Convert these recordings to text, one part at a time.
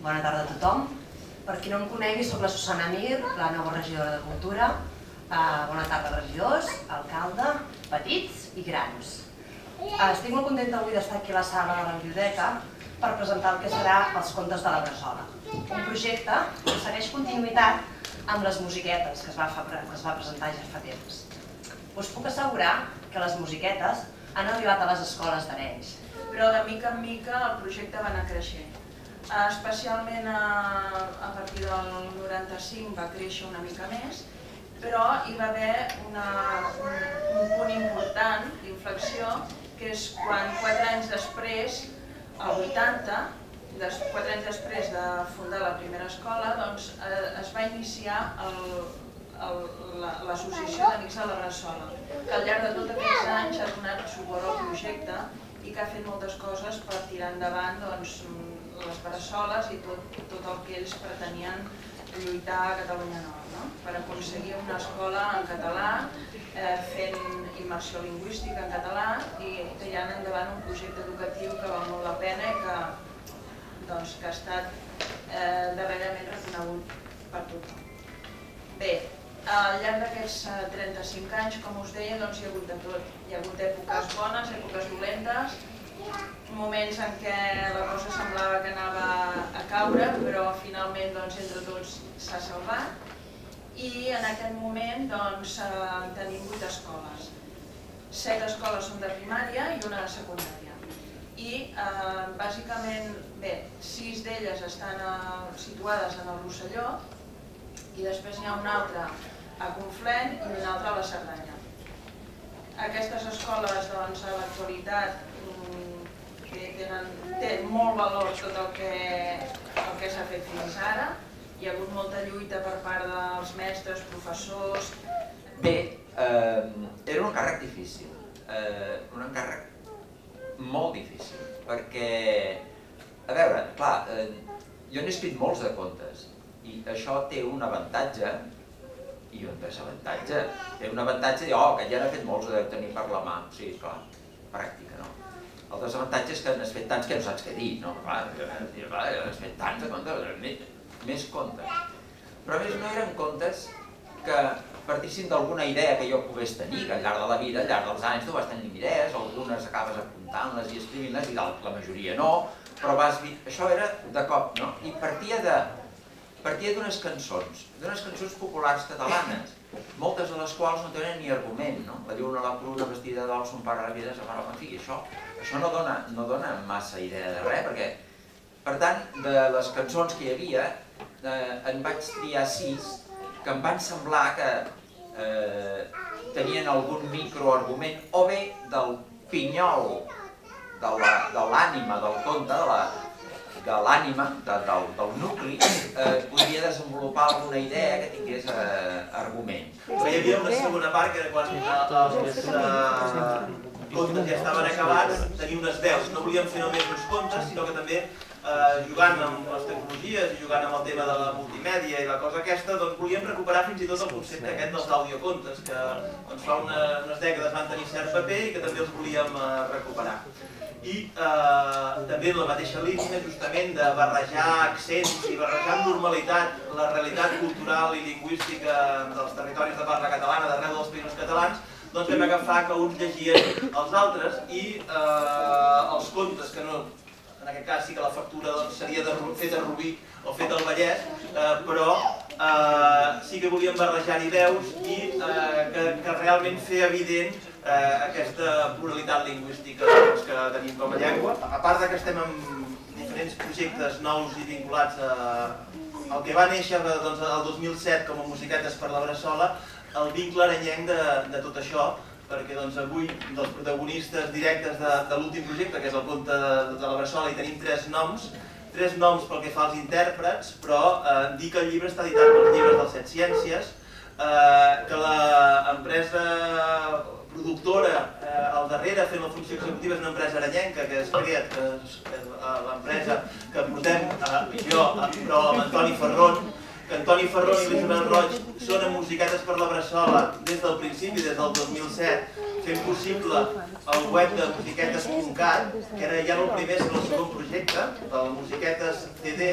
Bona tarda a tothom. Per qui no em conegui, sóc la Susana Mir, la nova regidora de Cultura. Uh, bona tarda, regidors, alcalde, petits i grans. Uh, estic molt contenta avui d'estar aquí a la sala de la biblioteca per presentar el que serà Els contes de la Bressola. Un projecte que segueix continuïtat amb les musiquetes que es va, que es va presentar ja fa temps. Us puc assegurar que les musiquetes han arribat a les escoles d'Arenys. Però de mica en mica el projecte va anar creixent. Eh, especialment a, a partir del 95 va créixer una mica més, però hi va haver una, un, un punt important d'inflexió, que és quan quatre anys després, al 80, des, quatre anys després de fundar la primera escola, doncs, eh, es va iniciar l'associació la, d'Amics de la Bressola, que al llarg de tots aquests anys ha donat suport al projecte i que ha fet moltes coses per tirar endavant doncs, les bressoles i tot, tot el que ells pretenien lluitar a Catalunya Nord, no? per aconseguir una escola en català, eh, fent immersió lingüística en català i tirant endavant un projecte educatiu que val molt la pena i que, doncs, que ha estat eh, darrerament reconegut per tothom. Bé, al llarg d'aquests 35 eh, anys, com us deia, doncs, hi ha hagut de tot. Hi ha hagut èpoques bones, èpoques dolentes, moments en què la cosa semblava que anava a caure, però finalment doncs, entre tots s'ha salvat. I en aquest moment doncs, eh, tenim vuit escoles. Set escoles són de primària i una de secundària. I eh, bàsicament, bé, sis d'elles estan eh, situades en el Rosselló i després n'hi ha una altra a Conflent i una altra a la Cerdanya. Aquestes escoles, doncs, a l'actualitat que tenen, té molt valor tot el que, que s'ha fet fins ara. Hi ha hagut molta lluita per part dels mestres, professors... Bé, eh, era un encàrrec difícil, eh, un encàrrec molt difícil, perquè, a veure, clar, eh, jo n'he escrit molts de contes i això té un avantatge i un desavantatge. Té un avantatge, oh, que ja n'he fet molts, de tenir per la mà, sí, clar, pràctica, no? El desavantatge és que n'has fet tants que no saps què dir, no? Clar, clar has fet tants comptes, més contes. Però a més no eren contes que partissin d'alguna idea que jo pogués tenir, que al llarg de la vida, al llarg dels anys, tu vas tenint idees, algunes acabes apuntant-les i escrivint-les i la majoria no, però vas... Això era de cop, no? I partia de partia d'unes cançons, d'unes cançons populars catalanes, moltes de les quals no tenen ni argument, no? La lluna, la cruna, vestida d'ol, son pare, la vida, en fi, això, això no dona, no dona massa idea de res, perquè, per tant, de les cançons que hi havia, eh, en vaig triar sis, que em van semblar que eh, tenien algun microargument, o bé del pinyol de l'ànima del conte, de la, de l'ànima, de, del, del nucli, eh, podria desenvolupar alguna idea que tingués eh, argument. Però hi havia una segona part que era quan eh, els eh, contes ja estaven acabats, tenia unes veus. No volíem fer només uns contes, sinó que també eh, jugant amb les tecnologies i jugant amb el tema de la multimèdia i la cosa aquesta, doncs volíem recuperar fins i tot el concepte aquest dels audiocontes, que doncs, fa una, unes dècades van tenir cert paper i que també els volíem eh, recuperar i eh, també en la mateixa línia justament de barrejar accents i barrejar amb normalitat la realitat cultural i lingüística dels territoris de parla catalana d'arreu dels països catalans doncs vam agafar que uns llegien els altres i eh, els contes que no en aquest cas sí que la factura doncs, seria de, feta a Rubí o feta al Vallès, eh, però eh, sí que volíem barrejar-hi veus i eh, que, que realment fer evident eh, aquesta pluralitat lingüística doncs, que tenim com a llengua. A part de que estem en diferents projectes nous i vinculats a, al que va néixer doncs, el 2007 com a musiquetes per la Bressola, el vincle aranyenc de, de tot això, perquè doncs, avui dels protagonistes directes de, de l'últim projecte, que és el conte de, de la Bressola, hi tenim tres noms, tres noms pel que fa als intèrprets, però eh, dir que el llibre està editat pels llibres dels Set Ciències, eh, que l'empresa productora eh, al darrere fent la funció executiva és una empresa aranyenca que és Creat, que és, és l'empresa que portem eh, jo, però amb Antoni Ferron, Antoni Ferron i l'Isabel Roig són en musiquetes per la Bressola des del principi, des del 2007, fent possible el web de musiquetes.cat, que era ja el primer, el segon projecte, del Musiquetes CD,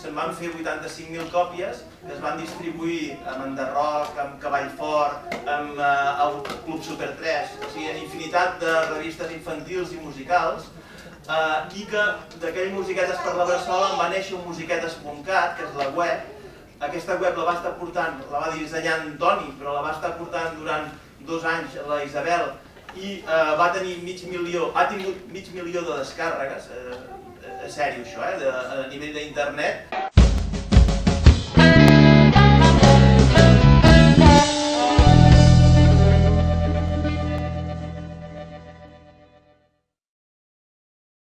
se'n van fer 85.000 còpies que es van distribuir amb Enderroc, amb Cavall Fort, amb eh, el Club Super 3, o sigui, en infinitat de revistes infantils i musicals, eh, i que d'aquell Musiquetes per la Bressola va néixer un musiquetes.cat, que és la web. Aquesta web la va estar portant, la va dissenyar en Toni, però la va estar portant durant dos anys la Isabel, i eh, va tenir mig milió, ha tingut mig milió de descàrregues, eh, a sèrio això, eh, de, a nivell d'internet.